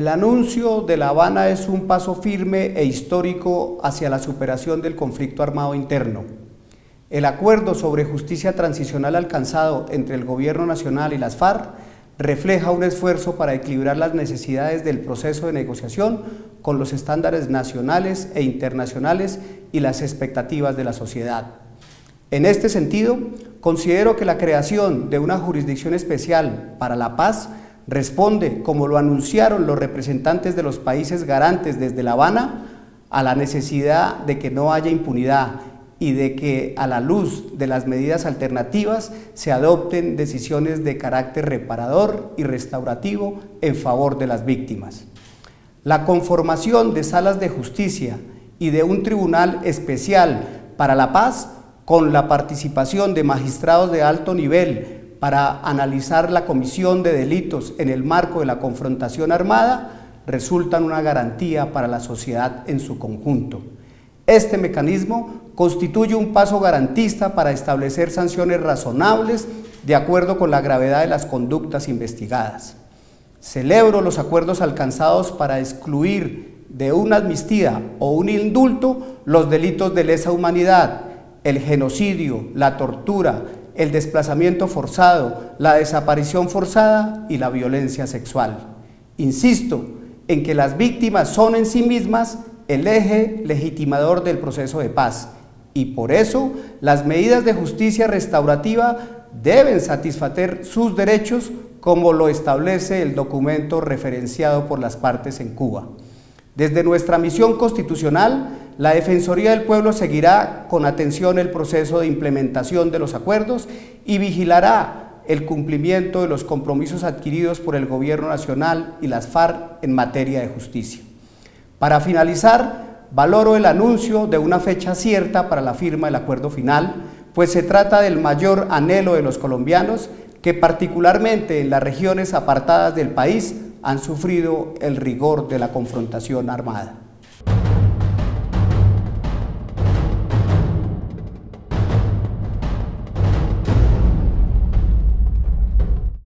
El anuncio de La Habana es un paso firme e histórico hacia la superación del conflicto armado interno. El acuerdo sobre justicia transicional alcanzado entre el Gobierno Nacional y las FARC refleja un esfuerzo para equilibrar las necesidades del proceso de negociación con los estándares nacionales e internacionales y las expectativas de la sociedad. En este sentido, considero que la creación de una jurisdicción especial para la paz responde, como lo anunciaron los representantes de los países garantes desde La Habana, a la necesidad de que no haya impunidad y de que a la luz de las medidas alternativas se adopten decisiones de carácter reparador y restaurativo en favor de las víctimas. La conformación de salas de justicia y de un tribunal especial para la paz con la participación de magistrados de alto nivel para analizar la comisión de delitos en el marco de la confrontación armada resultan una garantía para la sociedad en su conjunto. Este mecanismo constituye un paso garantista para establecer sanciones razonables de acuerdo con la gravedad de las conductas investigadas. Celebro los acuerdos alcanzados para excluir de una amnistía o un indulto los delitos de lesa humanidad, el genocidio, la tortura, el desplazamiento forzado, la desaparición forzada y la violencia sexual. Insisto en que las víctimas son en sí mismas el eje legitimador del proceso de paz y por eso las medidas de justicia restaurativa deben satisfacer sus derechos como lo establece el documento referenciado por las partes en Cuba. Desde nuestra misión constitucional, la Defensoría del Pueblo seguirá con atención el proceso de implementación de los acuerdos y vigilará el cumplimiento de los compromisos adquiridos por el Gobierno Nacional y las FARC en materia de justicia. Para finalizar, valoro el anuncio de una fecha cierta para la firma del acuerdo final, pues se trata del mayor anhelo de los colombianos que particularmente en las regiones apartadas del país han sufrido el rigor de la confrontación armada.